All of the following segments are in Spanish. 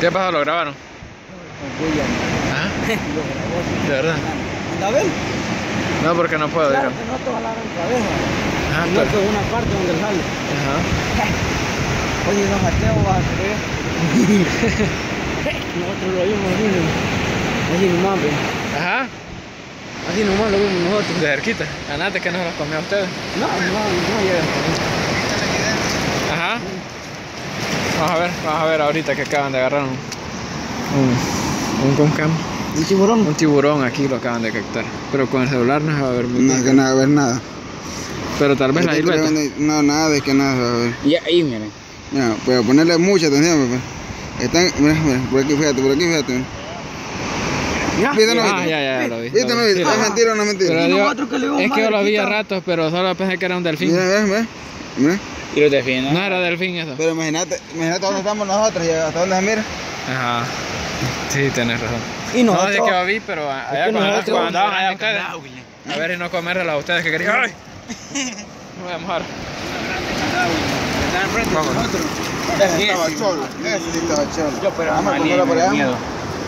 ¿Qué pasó? ¿Lo grabaron? ¿Ah? ¿De verdad? ¿La ven? No, porque no puedo. Claro que no te va a la cabeza. Ajá, No pero- que una parte donde sale. Ajá. Oye, don Mateo va a creer. Nosotros lo vimos así, así nomás, ve. Ajá. Así nomás lo vimos nosotros. De cerquita. Anate que no se los comió a ustedes. No, no, no. Ajá. Vamos a ver, vamos a ver ahorita que acaban de agarrar un. Un. Un, con cam- Un tiburón. un tiburón aquí lo acaban de captar. Pero con el celular no se va a ver muy No, bien. que nada, a ver nada. Pero tal vez la silueta. No, nada de que nada se va a ver. Y ahí, miren. Mira, pero ponerle mucha atención, papá. Están, mira, mira, por aquí, fíjate, por aquí, fíjate. mira. Ya. ¿Viste, no Ah, viste? ya, ya, ya lo vi. ¿Viste, lo no viste? ¿Es vi. mentira o no es mentira? Pero yo- es que yo lo vi a ratos, pero solo pensé que era un delfín. Mira, ves, ves. Mira. Y los defienden. No era delfín eso. Pero imagínate, imagínate dónde estamos nosotros y hasta dónde se mira. Ajá. Sí, tenés razón. Y No, nosotros. es que lo vi, pero allá cuando, nosotros- cuando andaban allá ustedes. A ver, y no comérrela a ustedes que querían. ¡Ay! Me voy a mojar. Vámonos. Ese estaba cholo, ese sí estaba cholo. Yo, pero Vamos a ponerlo por allá. miedo.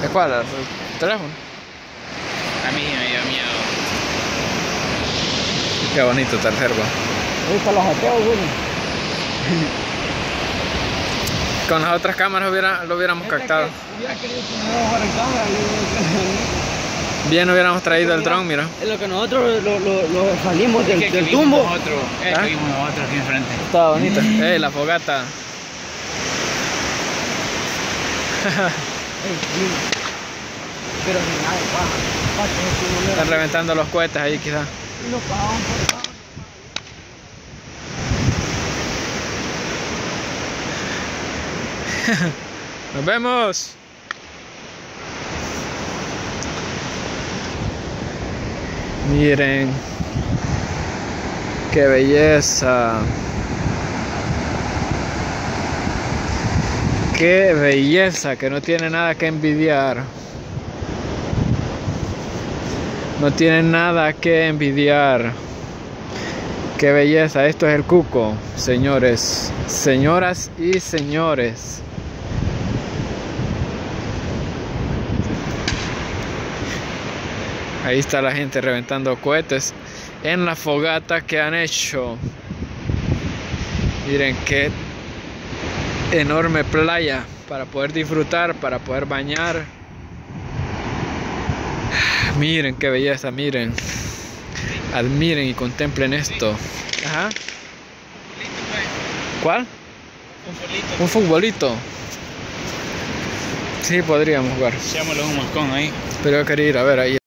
¿De cuál? ¿El teléfono? A mí me dio miedo. Qué bonito está el cervo. Los ateos, güey. Con las otras cámaras hubiera, lo hubiéramos captado. Hubiera Bien hubiéramos traído el dron, mira. Es lo que nosotros lo, lo, lo salimos del, del tumbo. Otro, ¿Ah? que vimos nosotros aquí enfrente. Estaba bonito. Eh, la fogata. Pero Están reventando los cohetes ahí quizás. Y lo pagaban por Nos vemos. Miren. Qué belleza. Qué belleza que no tiene nada que envidiar. No tiene nada que envidiar. Qué belleza, esto es el cuco, señores, señoras y señores. Ahí está la gente reventando cohetes en la fogata que han hecho. Miren qué enorme playa para poder disfrutar, para poder bañar. Miren qué belleza, miren. Admiren y contemplen esto. Ajá. ¿Cuál? Un futbolito. Sí, podríamos jugar. Un mascón ahí. Pero yo quería ir a ver ahí.